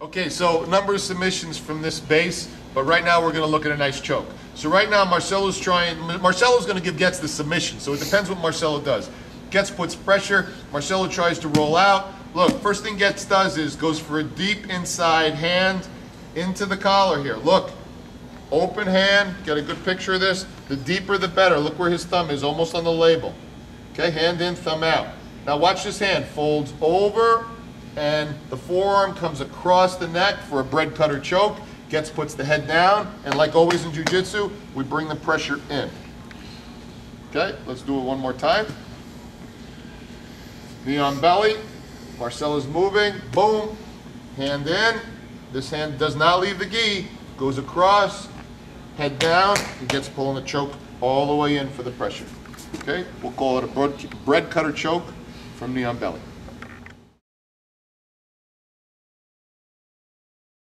Okay, so number of submissions from this base, but right now we're going to look at a nice choke. So right now Marcelo's trying, Marcelo's going to give Getz the submission, so it depends what Marcelo does. Getz puts pressure, Marcelo tries to roll out. Look, first thing Getz does is goes for a deep inside hand into the collar here. Look, open hand, get a good picture of this. The deeper the better. Look where his thumb is, almost on the label. Okay, hand in, thumb out. Now watch this hand, folds over, and the forearm comes across the neck for a bread cutter choke. Getz puts the head down, and like always in jiu-jitsu, we bring the pressure in. Okay, let's do it one more time. Knee on belly, Marcelo's moving, boom, hand in. This hand does not leave the gi, goes across, head down, and Getz pulling the choke all the way in for the pressure. Okay, we'll call it a bread cutter choke from knee on belly.